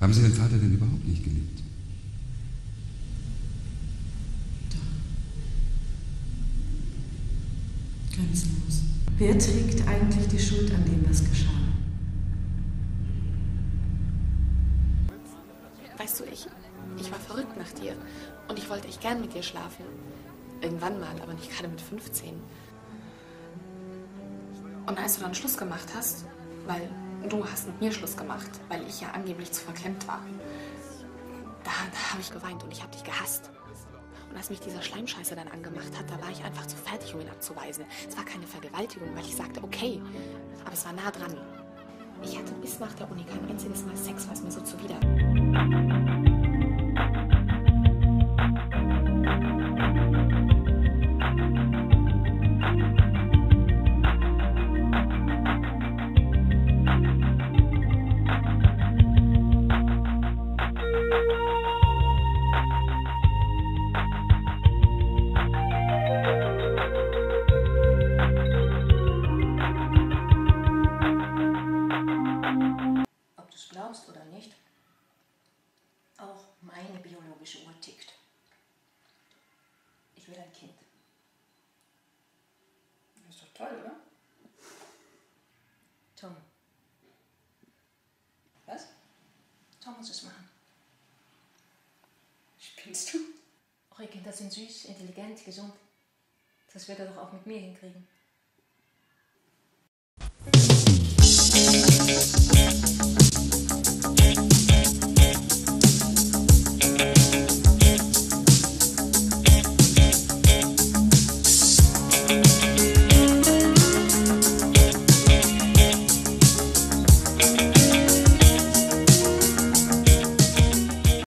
Haben Sie Ihren Vater denn überhaupt nicht geliebt? Grenzenlos. Wer trägt eigentlich die Schuld an dem, was geschah? Weißt du, ich, ich war verrückt nach dir. Und ich wollte echt gern mit dir schlafen. Irgendwann mal, aber nicht gerade mit 15. Und als du dann Schluss gemacht hast, weil du hast mit mir Schluss gemacht, weil ich ja angeblich zu verklemmt war, da, da habe ich geweint und ich habe dich gehasst. Und als mich dieser Schleimscheiße dann angemacht hat, da war ich einfach zu fertig, um ihn abzuweisen. Es war keine Vergewaltigung, weil ich sagte, okay, aber es war nah dran. Ich hatte bis nach der Uni kein einziges Mal Sex, was mir so glaubst oder nicht, auch meine biologische Uhr tickt. Ich will ein Kind. Das ist doch toll, oder? Tom. Was? Tom muss es machen. Spinnst du? Eure Kinder sind süß, intelligent, gesund. Das wird er doch auch mit mir hinkriegen.